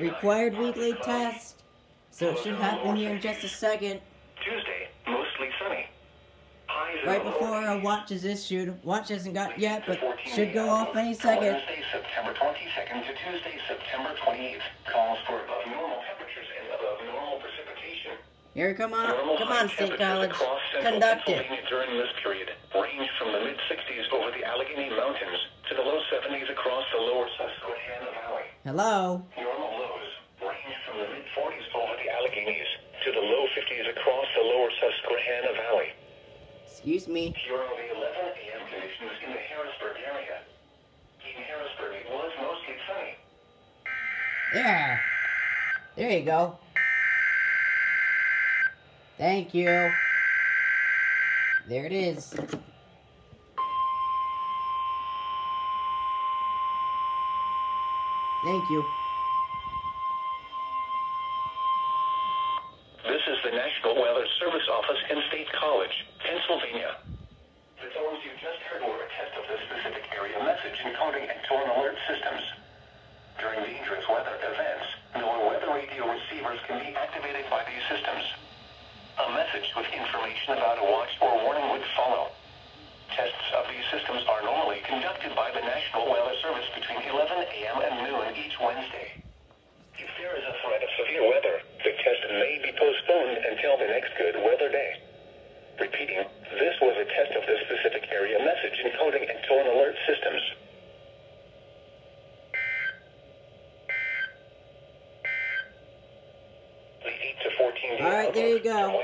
required weekly test. So it should happen here in just a second. Tuesday, mostly sunny. Right before our watch is issued. Watch hasn't got yet, but should go off any second. Wednesday, September 22nd to Tuesday, September 28th. Calls for above normal temperatures and above normal precipitation. Here, come on, Normal come on, State College. Conduct it. During this period range from the mid 60s over the Allegheny Mountains to the low 70s across the lower Susquehanna Valley. Hello. Normal lows range from the mid 40s over the Alleghenies to the low 50s across the lower Susquehanna Valley. Excuse me. Are the 11 a.m. conditions in the Harrisburg area. In Harrisburg, it was mostly sunny. There. There you go. Thank you. There it is. Thank you. The National Weather Service Office in State College, Pennsylvania. The tones you just heard were a test of the specific area message encoding and tone alert systems. During dangerous weather events, NOAA weather radio receivers can be activated by these systems. A message with information about a watch or warning would follow. Tests of these systems are normally conducted by the National Weather Service between 11 a.m. and noon each Wednesday. If there is a threat of severe weather, the test may be postponed until the next good weather day. Repeating, this was a test of the specific area message encoding and tone alert systems. The 8 to 14 day All right, there you go.